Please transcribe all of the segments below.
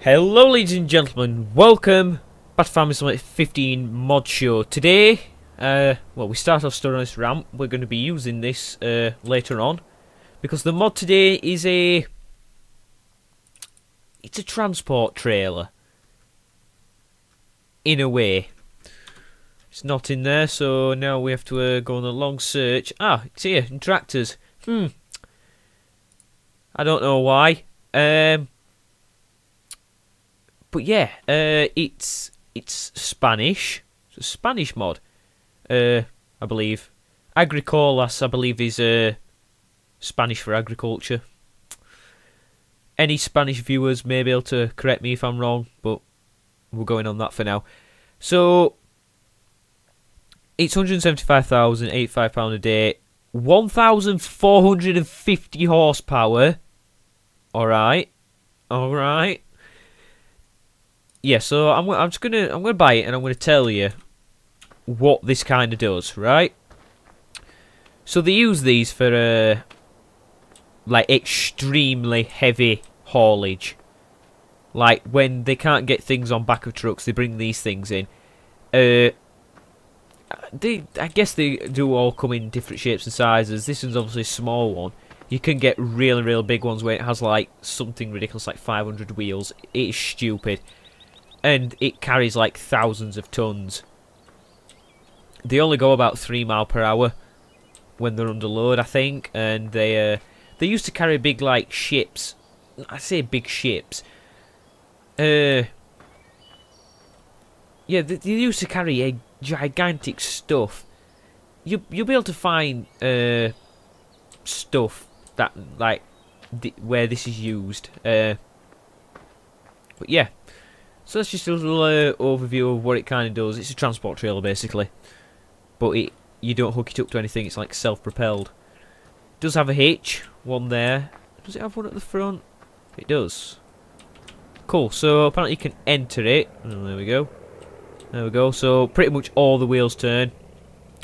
Hello ladies and gentlemen, welcome back to Farming Simulator 15 mod show. Today, uh, well we start off story on this ramp, we're going to be using this uh, later on. Because the mod today is a... It's a transport trailer. In a way. It's not in there, so now we have to uh, go on a long search. Ah, it's here, tractors. Hmm. I don't know why. Um, but yeah, uh, it's it's Spanish. It's Spanish mod, uh, I believe. Agricolas, I believe, is uh, Spanish for agriculture. Any Spanish viewers may be able to correct me if I'm wrong, but we're going on that for now. So it's 175,085 pound a day, 1,450 horsepower. All right, all right yeah, so I'm I'm just gonna I'm gonna buy it and I'm gonna tell you what this kind of does, right? So they use these for uh, like extremely heavy haulage. Like when they can't get things on back of trucks, they bring these things in. Uh, they I guess they do all come in different shapes and sizes. This one's obviously a small one. You can get really, really big ones where it has like something ridiculous like 500 wheels. It is stupid and it carries like thousands of tons. They only go about three mile per hour when they're under load, I think, and they uh, they used to carry big like ships. I say big ships. Uh, yeah, they, they used to carry a gigantic stuff. You you'll be able to find uh stuff that like where this is used. Uh, but yeah, so that's just a little uh, overview of what it kind of does. It's a transport trailer basically, but it you don't hook it up to anything. It's like self-propelled. Does have a hitch, one there. Does it have one at the front? It does. Cool. So apparently you can enter it. Oh, there we go. There we go. So pretty much all the wheels turn.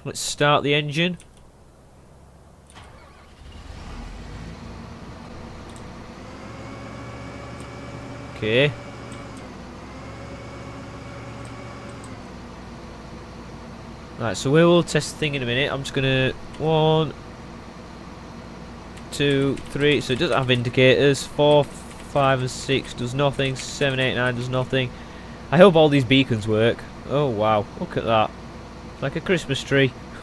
Let's start the engine. Okay. Right, so we will test the thing in a minute. I'm just gonna one, two, three. So it doesn't have indicators. Four, five, and six does nothing. Seven, eight, nine does nothing. I hope all these beacons work. Oh wow, look at that! Like a Christmas tree.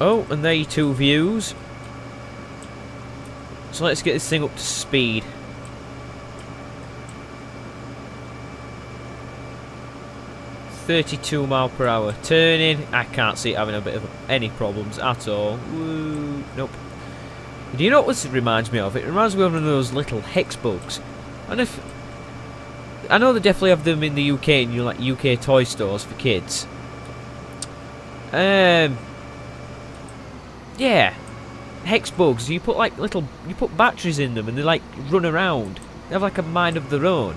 oh, and there your two views. So let's get this thing up to speed. 32 mile per hour. Turning, I can't see it having a bit of any problems at all. Woo, nope. Do you know what this reminds me of? It reminds me of one of those little hex bugs. And if I know they definitely have them in the UK in you like UK toy stores for kids. Um Yeah. Hex bugs, you put like little you put batteries in them and they like run around. They have like a mind of their own.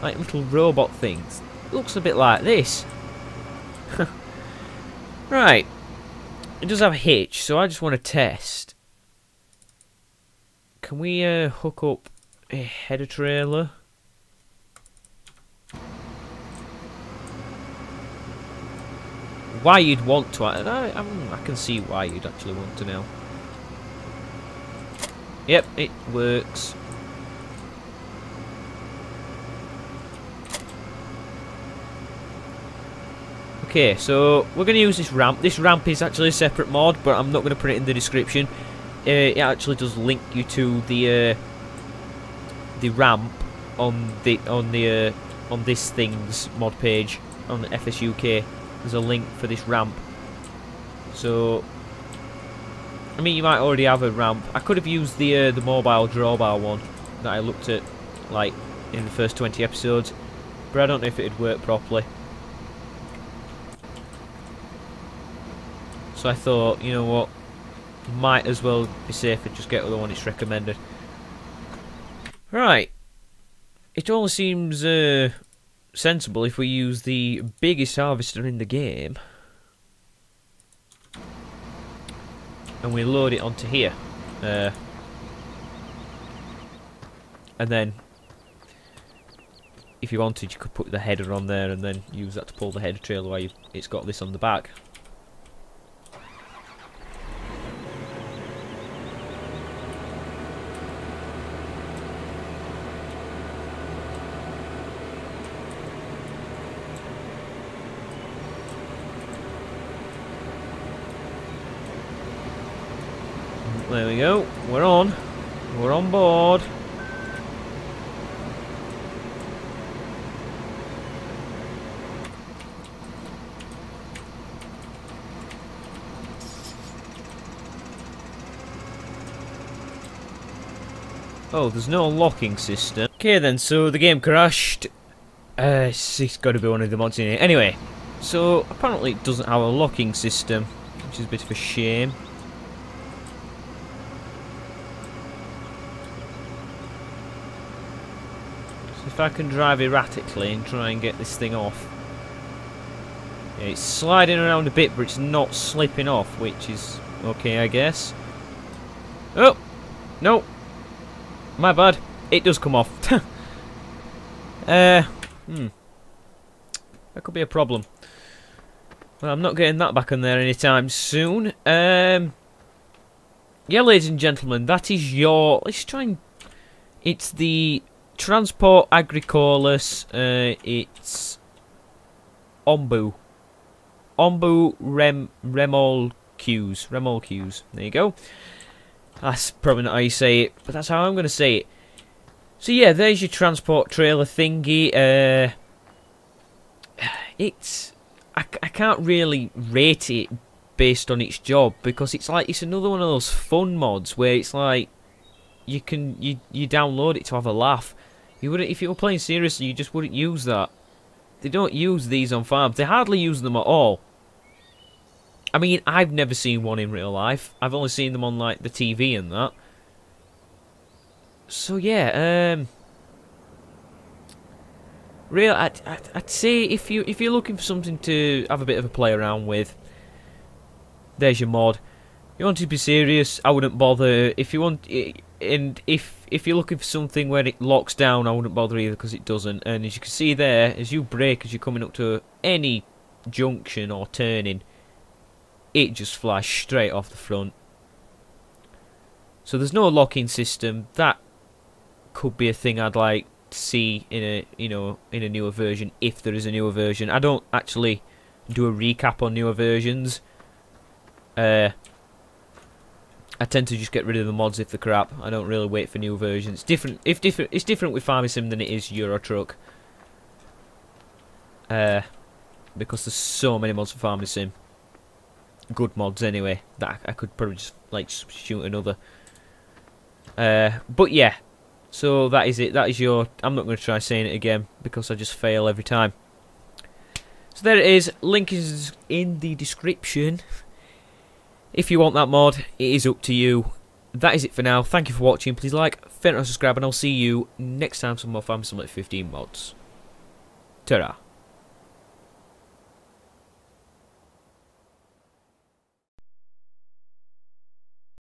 Like little robot things. Looks a bit like this. right. It does have a hitch, so I just want to test. Can we uh, hook up a header trailer? Why you'd want to, I, I, I can see why you'd actually want to know. Yep, it works. Okay, so we're going to use this ramp. This ramp is actually a separate mod, but I'm not going to put it in the description. Uh, it actually does link you to the uh, the ramp on the on the uh, on this thing's mod page on the FSUK. There's a link for this ramp. So, I mean, you might already have a ramp. I could have used the uh, the mobile drawbar one that I looked at, like in the first 20 episodes, but I don't know if it'd work properly. So I thought, you know what, might as well be safe and just get the one it's recommended. Right. It all seems uh, sensible if we use the biggest harvester in the game. And we load it onto here. Uh, and then, if you wanted, you could put the header on there and then use that to pull the header trailer while you, it's got this on the back. There we go. We're on. We're on board. Oh, there's no locking system. Okay then, so the game crashed. Uh, it's, got to be one of the mods in here. Anyway, so apparently it doesn't have a locking system, which is a bit of a shame. If I can drive erratically and try and get this thing off. Yeah, it's sliding around a bit, but it's not slipping off, which is okay, I guess. Oh! No! My bad. It does come off. uh, hmm. That could be a problem. Well, I'm not getting that back on there anytime soon. Um, yeah, ladies and gentlemen, that is your... Let's try and... It's the Transport Agricolas. Uh, it's... Ombu. Ombu Rem Remol Q's. Remolques. There you go. That's probably not how you say it, but that's how I'm going to say it. So yeah, there's your transport trailer thingy. Uh, it's I, I can't really rate it based on its job because it's like it's another one of those fun mods where it's like you can you you download it to have a laugh. You wouldn't if you were playing seriously, you just wouldn't use that. They don't use these on farms. They hardly use them at all. I mean, I've never seen one in real life. I've only seen them on like the TV and that. So yeah, um, real. I'd, I'd, I'd say if you if you're looking for something to have a bit of a play around with, there's your mod. You want to be serious? I wouldn't bother. If you want, and if if you're looking for something where it locks down, I wouldn't bother either because it doesn't. And as you can see there, as you brake as you're coming up to any junction or turning it just flies straight off the front. So there's no locking system. That could be a thing I'd like to see in a you know in a newer version if there is a newer version. I don't actually do a recap on newer versions. Uh, I tend to just get rid of the mods if they're crap. I don't really wait for new versions. It's different. If different, it's different with Farming Sim than it is Euro Truck. Uh, because there's so many mods for Farming Sim good mods anyway that I could probably just like shoot another. Uh, but yeah, so that is it. That is your. I'm not going to try saying it again because I just fail every time. So there it is. Link is in the description. If you want that mod, it is up to you. That is it for now. Thank you for watching. Please like, favorite, and subscribe, and I'll see you next time for more Farm Simulator 15 mods. Ta-ra.